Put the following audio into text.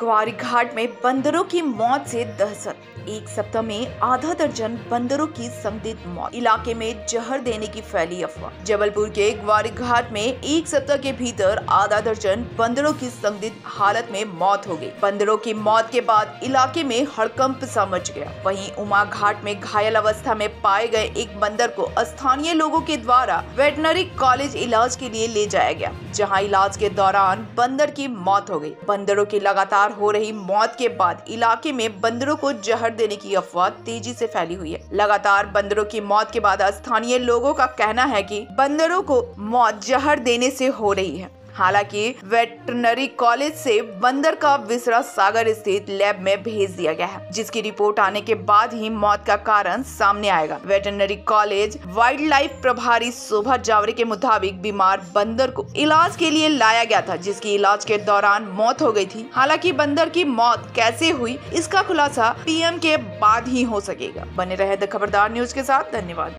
ग्वारी घाट में बंदरों की मौत से दहशत। एक सप्ताह में आधा दर्जन बंदरों की संदिग्ध मौत। इलाके में जहर देने की फैली अफवाह। जबलपुर के ग्वारी घाट में एक सप्ताह के भीतर आधा दर्जन बंदरों की संदिग्ध हालत में मौत हो गई। बंदरों की मौत के बाद इलाके में हड़कंप सा मच गया। वहीं उमा घाट में घायल अवस्था में पाए गए एक बंदर को स्थानीय लोगों के द्वारा वेटनरी कॉलेज इलाज के लिए ले जाया गया, जहाँ इलाज के दौरान बंदर की मौत हो गई बंदरों की लगातार हो रही मौत के बाद इलाके में बंदरों को जहर देने की अफवाह तेज़ी से फैली हुई है। लगातार बंदरों की मौत के बाद स्थानीय लोगों का कहना है कि बंदरों को मौत जहर देने से हो रही है। हालाँकि वेटरनरी कॉलेज से बंदर का विसरा सागर स्थित लैब में भेज दिया गया है, जिसकी रिपोर्ट आने के बाद ही मौत का कारण सामने आएगा। वेटरनरी कॉलेज वाइल्ड लाइफ प्रभारी शोभा जावरे के मुताबिक बीमार बंदर को इलाज के लिए लाया गया था, जिसकी इलाज के दौरान मौत हो गई थी। हालाँकि बंदर की मौत कैसे हुई, इसका खुलासा पीएम के बाद ही हो सकेगा। बने रहे द खबरदार न्यूज़ के साथ, धन्यवाद।